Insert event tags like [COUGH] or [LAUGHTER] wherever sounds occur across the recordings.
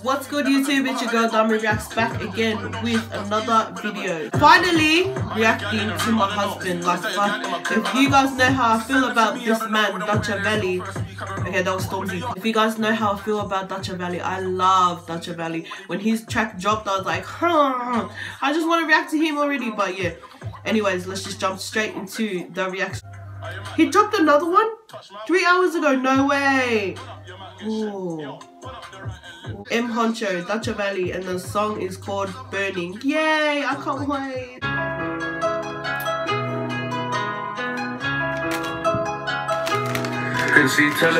What's good YouTube? It's your girl Diamond Reacts back again with another video. Finally reacting to my husband. Like if you guys know how I feel about this man, Dutchavelli. Okay, that was Stormzy. If you guys know how I feel about Dutchavelli, I love Dutchavelli. When his track dropped, I was like, huh, I just want to react to him already. But yeah. Anyways, let's just jump straight into the reaction. He dropped another one? Three hours ago, no way. Ooh. M Huncho, Valley, and the song is called Burning. Yay, I can't wait. Can she tell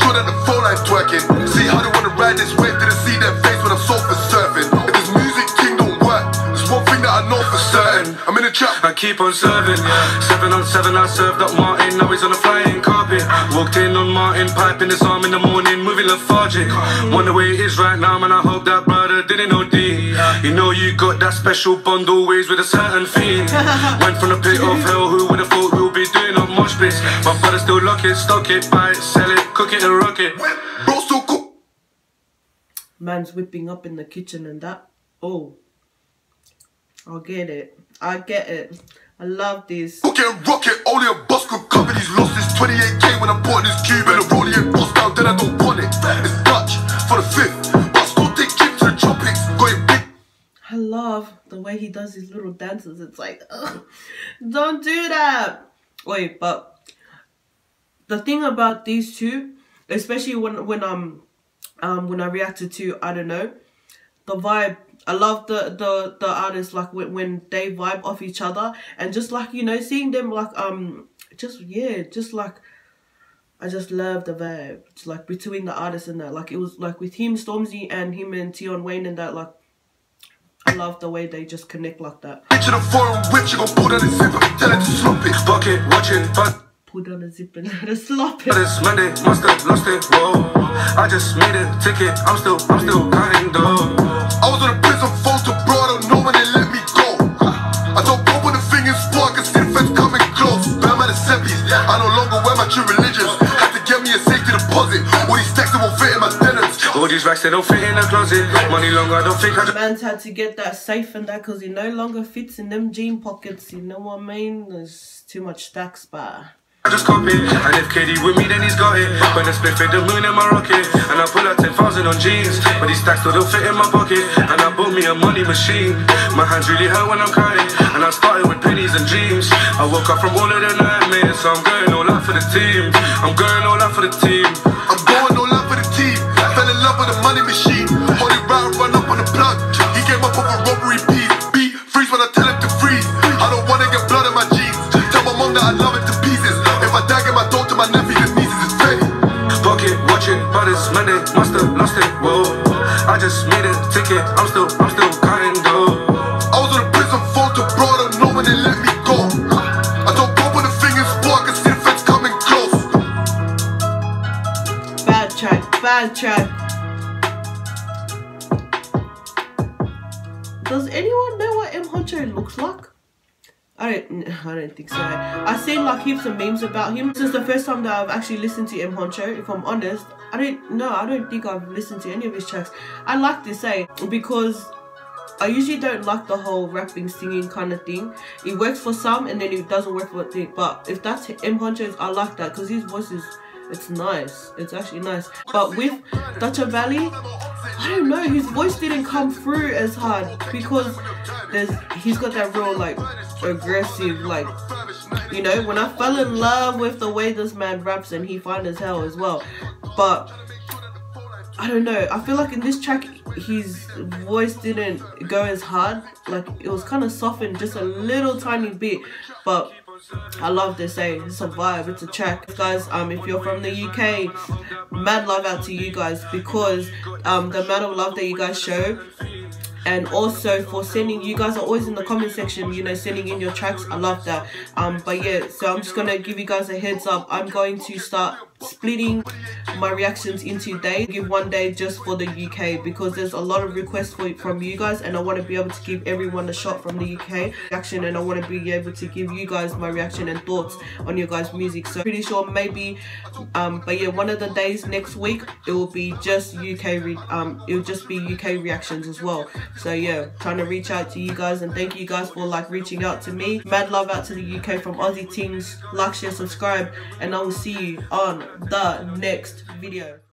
Sure that the phone line's twerking. See how they wanna ride this wave. Didn't see their face when I'm sofa surfing. If this music thing don't work, there's one thing that I know for certain. I'm in the trap. I keep on serving. Seven on seven, I served up Martin. Now he's on the flying carpet. Walked in on Martin, piping his arm in the morning, moving lethargic. Wonder where he is right now, man. I hope that brother didn't know D. [LAUGHS] You know you got that special bond always with a certain fiend. [LAUGHS] Went from the pit of hell, who would have thought we'll be doing up mosh pits? My brother still lock it, stock it, buy it, sell it, cook it and rock it. Bro, still cook. Man's whipping up in the kitchen and that. Oh. I get it. I get it. I love this. Cook it and rock it, only a boss could cover these losses. 28k his little dances. It's like, ugh, don't do that. Wait, but the thing about these two, especially when when um um when I reacted to I don't know, the vibe I love the the the artists like when, when they vibe off each other and just like you know seeing them like um just yeah just like I just love the vibe it's like between the artists and that like it was like with him Stormzy and him and Tion Wayne and that like I love the way they just connect like that. In a foreign whip, you gon' pull down the zipper, tell it to slump it. Bucket, watch it, but Pull down the zip and [LAUGHS] let it slop it. it's Monday, must have lost it, whoa. I just made a ticket, I'm still, I'm still counting though. I was on a prison phone to bro, They don't fit in the closet. Money long, I don't think I Man's had to get that safe and that because it no longer fits in them jean pockets. You know what I mean? There's too much stacks, but I just cop it. And if KD with me, then he's got it. When I split fit the moon in my rocket. And I pull out 10,000 on jeans. But these stacks still don't fit in my pocket. And I bought me a money machine. My hands really hurt when I'm crying. And I started with pennies and dreams. I woke up from all of the nightmares. So I'm going all out for the team. I'm going all out for the team. Must have lost it, whoa. I just made a ticket. I'm still, I'm still counting though. I was on a prison phone to bro, I don't know when they let me go. I don't go when the fingers spark, I see the feds coming close. bad track, bad track. Does anyone know what M Huncho looks like? I don't, I don't think so. I've seen like heaps of memes about him. Is the first time that I've actually listened to M Huncho. If I'm honest, I don't know. I don't think I've listened to any of his tracks. I like to say because I usually don't like the whole rapping, singing kind of thing. It works for some and then it doesn't work for the But if that's M Huncho's, I like that because his voice is, it's nice. It's actually nice. But with Dutchavelli, I don't know, his voice didn't come through as hard because there's he's got that real like aggressive like you know when I fell in love with the way this man raps and he fine as hell as well. But I don't know. I feel like in this track, his voice didn't go as hard. Like it was kind of softened just a little tiny bit. But I love this. Hey, it's a vibe. It's a track, guys. Um, if you're from the UK, mad love out to you guys because um the amount of love that you guys show and also for sending you guys are always in the comment section you know sending in your tracks i love that um but yeah so i'm just gonna give you guys a heads up i'm going to start splitting my reactions into days give one day just for the uk because there's a lot of requests for, from you guys and i want to be able to give everyone a shot from the uk reaction and i want to be able to give you guys my reaction and thoughts on your guys music. So pretty sure maybe um but yeah one of the days next week it will be just uk um it will just be uk reactions as well. So yeah trying to reach out to you guys and thank you guys for like reaching out to me. Mad love out to the uk from aussie teams. Like share subscribe and i will see you on the next video